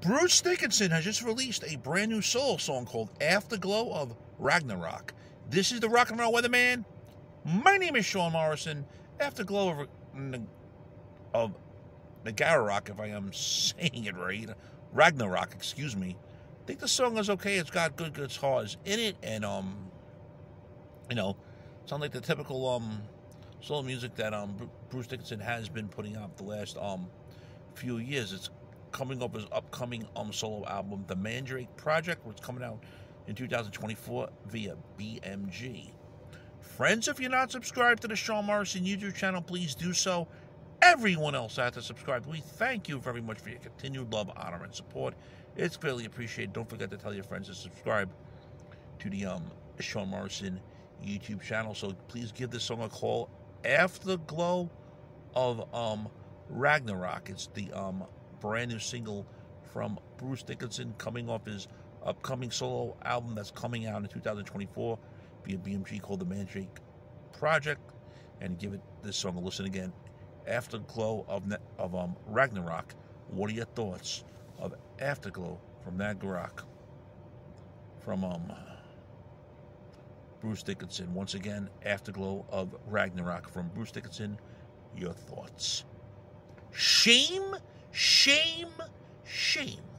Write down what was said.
Bruce Dickinson has just released a brand new solo song called Afterglow of Ragnarok. This is the Rock and Roll Weatherman. My name is Sean Morrison. Afterglow of, of Nagarrock, if I am saying it right. Ragnarok, excuse me. I think the song is okay. It's got good guitars in it, and um, you know, sound like the typical um solo music that um Bruce Dickinson has been putting out the last um few years. It's coming up his upcoming um solo album, The Mandrake Project, which is coming out in 2024 via BMG. Friends, if you're not subscribed to the Sean Morrison YouTube channel, please do so. Everyone else out there subscribed, we thank you very much for your continued love, honor, and support. It's greatly appreciated. Don't forget to tell your friends to subscribe to the um Sean Morrison YouTube channel. So please give this song a call. Afterglow of um Ragnarok. It's the um brand new single from Bruce Dickinson coming off his upcoming solo album that's coming out in 2024 via BMG called The Mandrake Project. And give it this song a listen again. Afterglow of of um Ragnarok. What are your thoughts of Afterglow from that Ragnarok? From um Bruce Dickinson. Once again, Afterglow of Ragnarok from Bruce Dickinson. Your thoughts. Shame, shame, shame